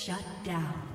Shut down.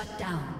Shut down.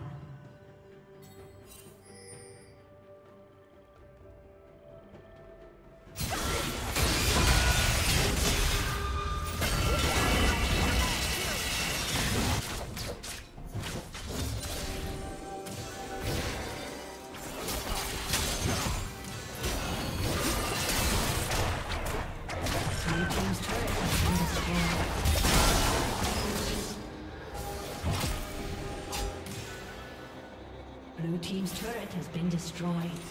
Destroyed.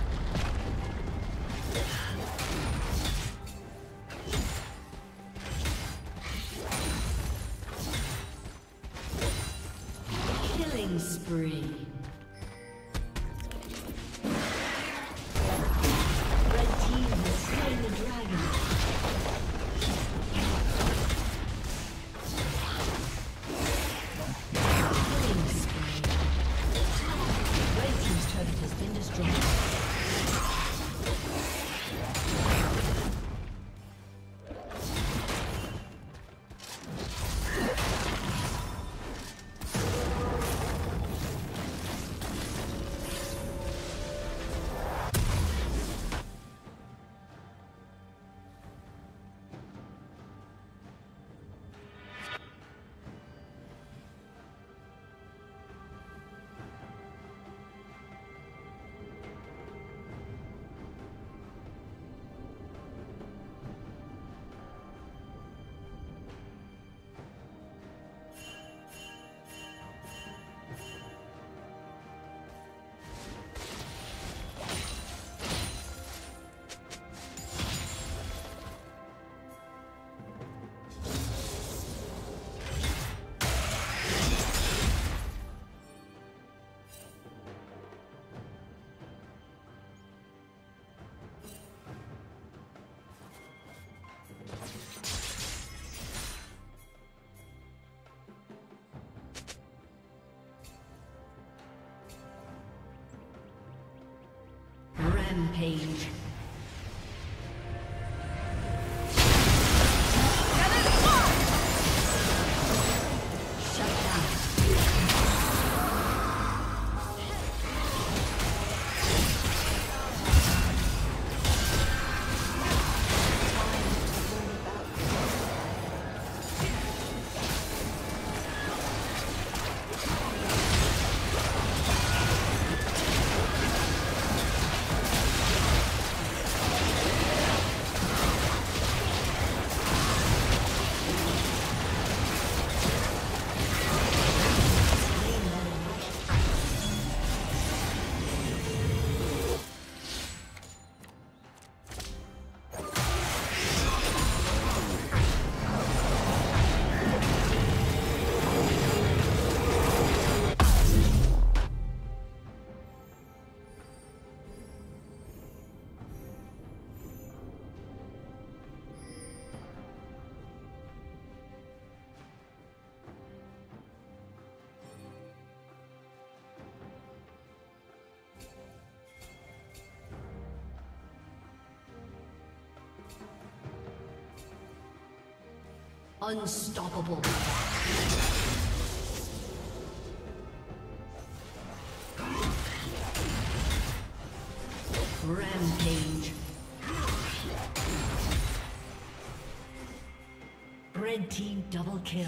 Rampage. Unstoppable. Rampage. Red team double kill.